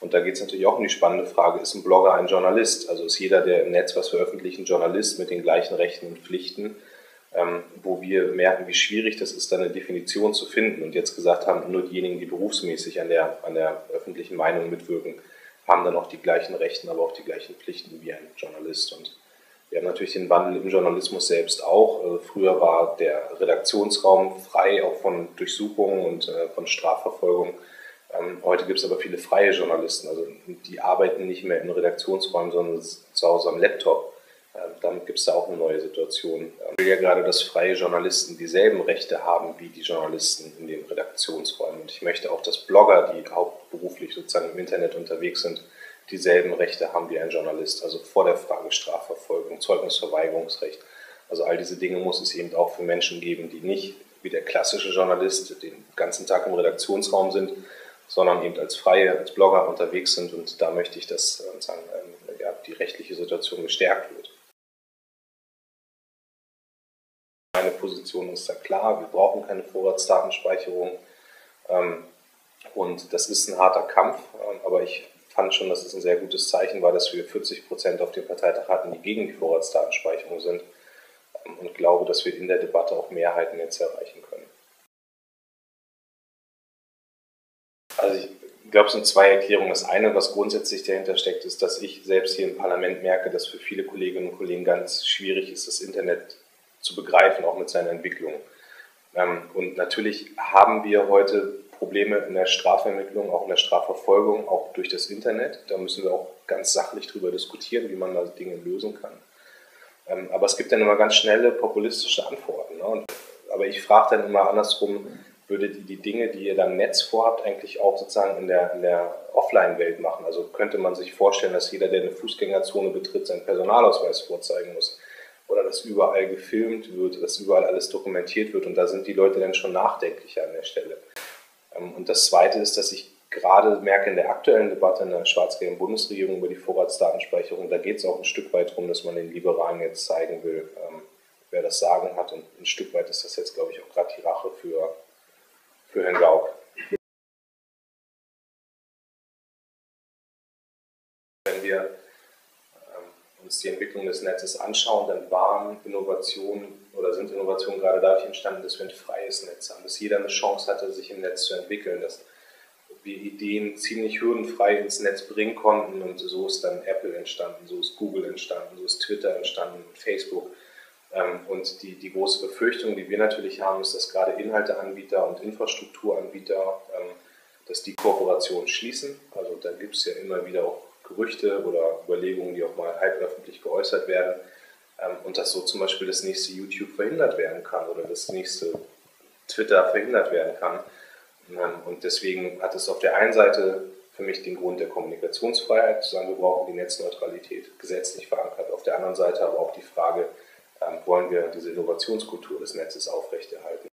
Und da geht es natürlich auch um die spannende Frage, ist ein Blogger ein Journalist? Also ist jeder, der im Netz was veröffentlicht, ein Journalist mit den gleichen Rechten und Pflichten? Ähm, wo wir merken, wie schwierig das ist, da eine Definition zu finden und jetzt gesagt haben, nur diejenigen, die berufsmäßig an der, an der öffentlichen Meinung mitwirken, haben dann auch die gleichen Rechten, aber auch die gleichen Pflichten wie ein Journalist. Und wir haben natürlich den Wandel im Journalismus selbst auch. Also früher war der Redaktionsraum frei, auch von Durchsuchungen und äh, von Strafverfolgung. Ähm, heute gibt es aber viele freie Journalisten. Also die arbeiten nicht mehr in Redaktionsräumen, sondern zu Hause am Laptop. Ähm, damit gibt es da auch eine neue Situation. Ähm, ich will ja gerade, dass freie Journalisten dieselben Rechte haben wie die Journalisten in den Redaktionsräumen. Und ich möchte auch, dass Blogger, die hauptberuflich sozusagen im Internet unterwegs sind, dieselben Rechte haben wie ein Journalist. Also vor der Frage Strafverfolgung, Zeugnisverweigerungsrecht. Also all diese Dinge muss es eben auch für Menschen geben, die nicht wie der klassische Journalist den ganzen Tag im Redaktionsraum sind, sondern eben als Freie, als Blogger unterwegs sind. Und da möchte ich, dass äh, sagen, ähm, ja, die rechtliche Situation gestärkt wird. Meine Position ist da klar, wir brauchen keine Vorratsdatenspeicherung. Ähm, und das ist ein harter Kampf, ähm, aber ich fand schon, dass es ein sehr gutes Zeichen war, dass wir 40 Prozent auf dem Parteitag hatten, die gegen die Vorratsdatenspeicherung sind ähm, und glaube, dass wir in der Debatte auch Mehrheiten jetzt erreichen können. Also ich glaube, es sind zwei Erklärungen. Das eine, was grundsätzlich dahinter steckt, ist, dass ich selbst hier im Parlament merke, dass für viele Kolleginnen und Kollegen ganz schwierig ist, das Internet zu begreifen, auch mit seiner Entwicklung. Ähm, und natürlich haben wir heute Probleme in der Strafvermittlung, auch in der Strafverfolgung, auch durch das Internet. Da müssen wir auch ganz sachlich darüber diskutieren, wie man da Dinge lösen kann. Ähm, aber es gibt dann immer ganz schnelle populistische Antworten. Ne? Aber ich frage dann immer andersrum, würde die, die Dinge, die ihr da im Netz vorhabt, eigentlich auch sozusagen in der, in der Offline-Welt machen? Also könnte man sich vorstellen, dass jeder, der eine Fußgängerzone betritt, seinen Personalausweis vorzeigen muss? Oder dass überall gefilmt wird, dass überall alles dokumentiert wird und da sind die Leute dann schon nachdenklicher an der Stelle. Ähm, und das Zweite ist, dass ich gerade merke in der aktuellen Debatte in der schwarz-gelben Bundesregierung über die Vorratsdatenspeicherung, da geht es auch ein Stück weit darum, dass man den Liberalen jetzt zeigen will, ähm, wer das Sagen hat. Und ein Stück weit ist das jetzt, glaube ich, auch gerade die Rache für, für Herrn Gauck. Wenn wir ähm, uns die Entwicklung des Netzes anschauen, dann waren Innovationen oder sind Innovationen gerade dadurch entstanden, dass wir ein freies Netz haben, dass jeder eine Chance hatte, sich im Netz zu entwickeln, dass wir Ideen ziemlich hürdenfrei ins Netz bringen konnten und so ist dann Apple entstanden, so ist Google entstanden, so ist Twitter entstanden, Facebook. Ähm, und die, die große Befürchtung, die wir natürlich haben, ist, dass gerade Inhalteanbieter und Infrastrukturanbieter, ähm, dass die Kooperationen schließen. Also da gibt es ja immer wieder auch Gerüchte oder Überlegungen, die auch mal halböffentlich geäußert werden, ähm, und dass so zum Beispiel das nächste YouTube verhindert werden kann oder das nächste Twitter verhindert werden kann. Und deswegen hat es auf der einen Seite für mich den Grund der Kommunikationsfreiheit, zu sagen, wir brauchen die Netzneutralität gesetzlich verankert. Auf der anderen Seite aber auch die Frage, wollen wir diese Innovationskultur des Netzes aufrechterhalten.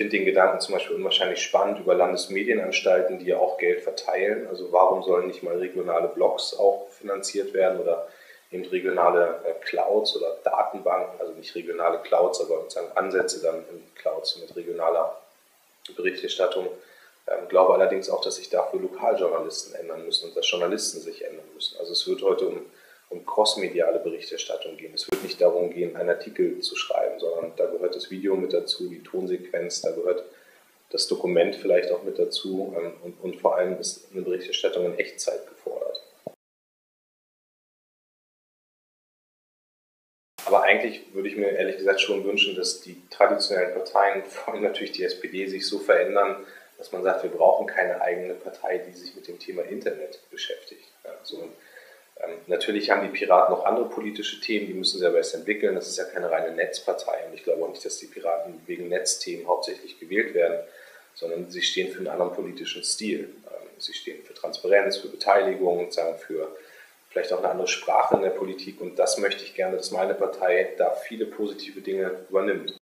finde den Gedanken zum Beispiel unwahrscheinlich spannend über Landesmedienanstalten, die ja auch Geld verteilen. Also warum sollen nicht mal regionale Blogs auch finanziert werden oder eben regionale äh, Clouds oder Datenbanken, also nicht regionale Clouds, aber sozusagen Ansätze dann in Clouds mit regionaler Berichterstattung. Ähm, glaube allerdings auch, dass sich dafür Lokaljournalisten ändern müssen und dass Journalisten sich ändern müssen. Also es wird heute um um crossmediale Berichterstattung gehen. Es wird nicht darum gehen, einen Artikel zu schreiben, sondern da gehört das Video mit dazu, die Tonsequenz, da gehört das Dokument vielleicht auch mit dazu ähm, und, und vor allem ist eine Berichterstattung in Echtzeit gefordert. Aber eigentlich würde ich mir ehrlich gesagt schon wünschen, dass die traditionellen Parteien, vor allem natürlich die SPD, sich so verändern, dass man sagt, wir brauchen keine eigene Partei, die sich mit dem Thema Internet beschäftigt. Also, ähm, natürlich haben die Piraten noch andere politische Themen, die müssen sie aber erst entwickeln. Das ist ja keine reine Netzpartei und ich glaube auch nicht, dass die Piraten wegen Netzthemen hauptsächlich gewählt werden, sondern sie stehen für einen anderen politischen Stil. Ähm, sie stehen für Transparenz, für Beteiligung, sagen für vielleicht auch eine andere Sprache in der Politik und das möchte ich gerne, dass meine Partei da viele positive Dinge übernimmt.